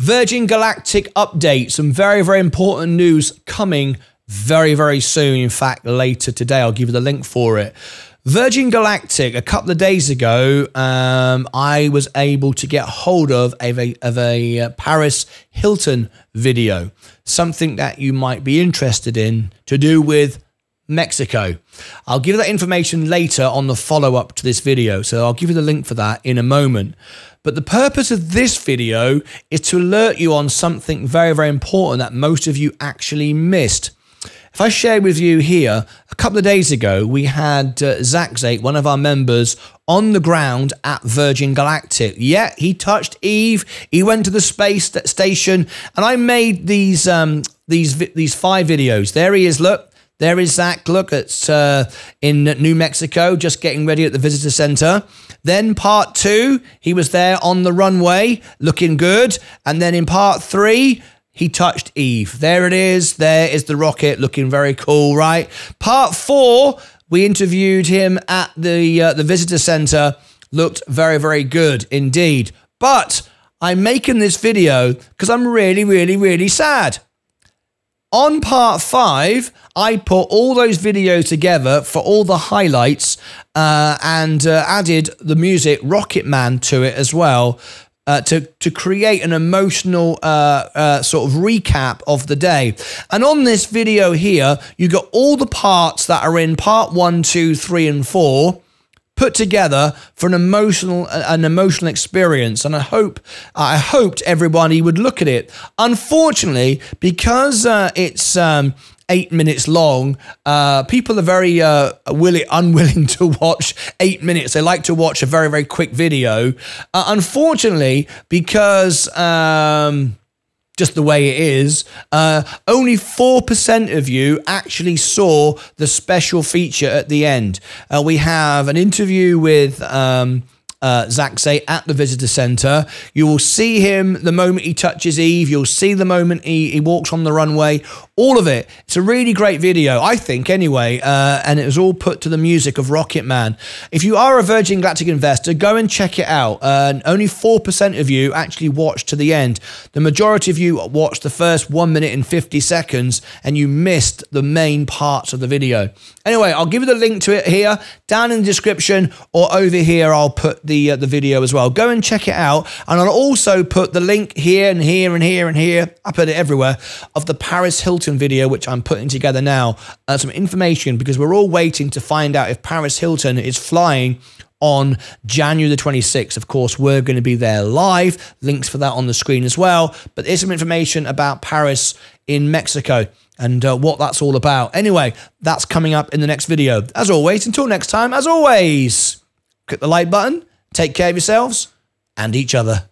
Virgin Galactic update. Some very, very important news coming very, very soon. In fact, later today, I'll give you the link for it. Virgin Galactic, a couple of days ago, um, I was able to get hold of a, of a uh, Paris Hilton video, something that you might be interested in to do with Mexico. I'll give that information later on the follow up to this video, so I'll give you the link for that in a moment. But the purpose of this video is to alert you on something very, very important that most of you actually missed. If I share with you here, a couple of days ago, we had uh, Zach Zate, one of our members, on the ground at Virgin Galactic. Yeah, he touched Eve. He went to the space station, and I made these um, these these five videos. There he is. Look, there is Zach. Look, it's uh, in New Mexico, just getting ready at the visitor center. Then part two, he was there on the runway, looking good, and then in part three he touched Eve. There it is. There is the rocket looking very cool, right? Part four, we interviewed him at the uh, the visitor center. Looked very, very good indeed. But I'm making this video because I'm really, really, really sad. On part five, I put all those videos together for all the highlights uh, and uh, added the music Rocket Man to it as well uh, to to create an emotional uh, uh, sort of recap of the day. And on this video here, you got all the parts that are in part one, two, three, and four put together for an emotional an emotional experience and i hope i hoped everybody would look at it unfortunately because uh, it's um, eight minutes long. Uh, people are very uh, willing, unwilling to watch eight minutes. They like to watch a very, very quick video. Uh, unfortunately, because um, just the way it is, uh, only 4% of you actually saw the special feature at the end. Uh, we have an interview with. Um, uh, Zate at the visitor center. You will see him the moment he touches Eve. You'll see the moment he, he walks on the runway all of it. It's a really great video, I think, anyway, uh, and it was all put to the music of Rocket Man. If you are a Virgin Galactic investor, go and check it out. Uh, only 4% of you actually watched to the end. The majority of you watched the first 1 minute and 50 seconds, and you missed the main parts of the video. Anyway, I'll give you the link to it here, down in the description, or over here, I'll put the, uh, the video as well. Go and check it out, and I'll also put the link here and here and here and here, I put it everywhere, of the Paris Hilton video, which I'm putting together now, uh, some information because we're all waiting to find out if Paris Hilton is flying on January the 26th. Of course, we're going to be there live. Links for that on the screen as well. But there's some information about Paris in Mexico and uh, what that's all about. Anyway, that's coming up in the next video. As always, until next time, as always, click the like button, take care of yourselves and each other.